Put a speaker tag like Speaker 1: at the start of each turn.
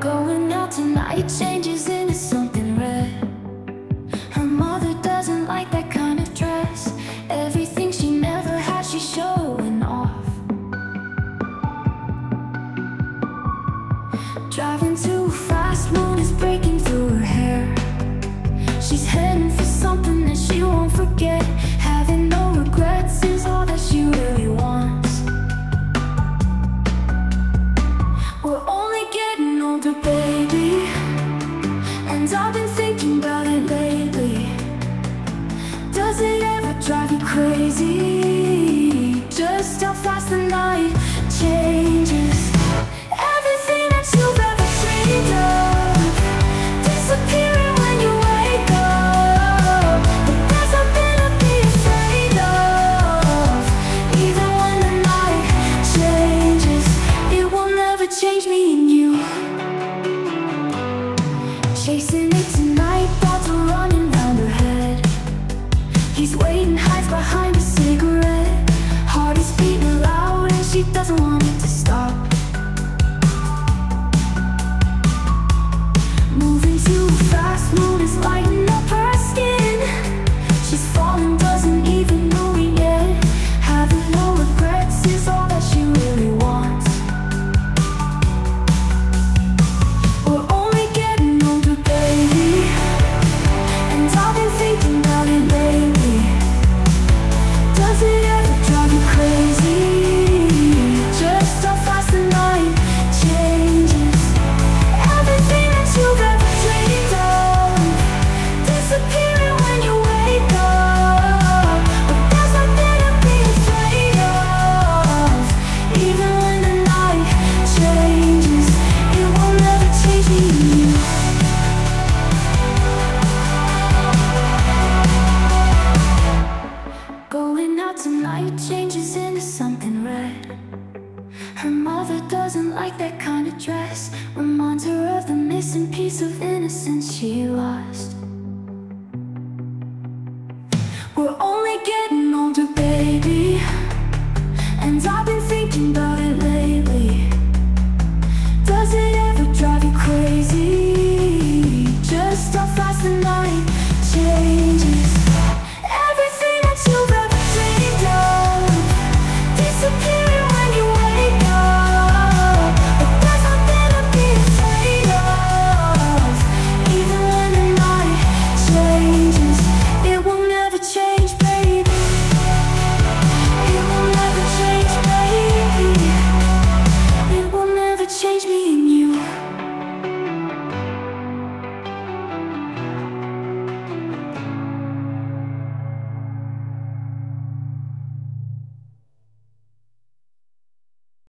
Speaker 1: Going out tonight. Changes into something red. Her mother doesn't like that kind of dress. Everything she never had, she's showing off. Driving too fast, moon is breaking through her hair. She's heading And I've been thinking about it lately Does it ever drive you crazy? Just how fast the night changes doesn't like that kind of dress. Reminds her of the missing piece of innocence she lost.